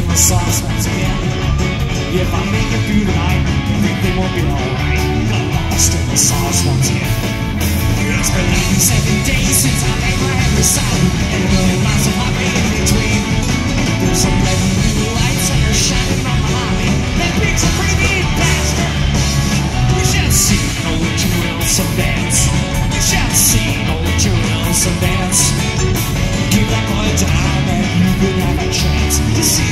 the sauce once again. If I make it through the night, everything will be alright. Got lost in the sauce once again. It's been 87 days since I made my every sound, and a million miles of highway in between. There's 11 blue lights and they're shining on the highway. That big's a crazy bastard. You should have seen old Joel some dance. You should have seen old Joel some dance. Keep that boy down and you could have a chance to see